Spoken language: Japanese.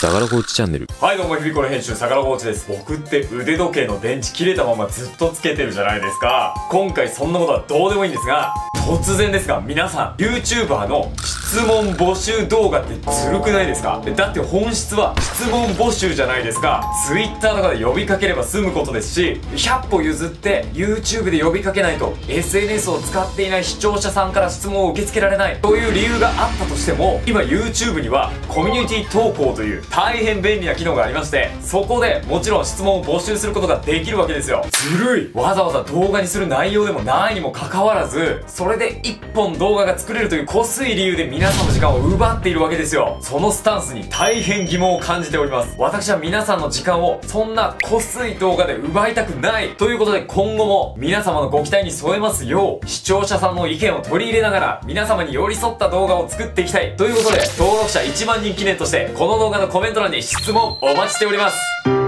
サガラコーチチャンネル。はいどうも日々この編集サガラコーチです。僕って腕時計の電池切れたままずっとつけてるじゃないですか。今回そんなことはどうでもいいんですが突然ですが皆さん YouTuber の質問募集動画ってずるくないですか？だって本質は質問募集じゃないですか。Twitter とかで呼びかければ済むことですし100歩譲って YouTube で呼びかけないと SNS を使っていない視聴者さんから質問を受け付けられない。という理由があったとしても今 YouTube にはコミュニティ投稿という大変便利な機能がありましてそこでもちろん質問を募集することができるわけですよ。ずるい！わざわざ動画にする内容でもないにもかかわらずそれで1本動画が作れるというこすい理由で皆さんの時間を奪っているわけですよ。そのスタンスに大変疑問を感じております。私は皆さんの時間をそんなこすい動画で奪いたくないということで今後も皆様のご期待に添えますよう視聴者さんの意見を取り入れながら皆様に寄り添った動画を作っていきたいということで登録者1万人記念としてこの動画のコメント欄に質問お待ちしております。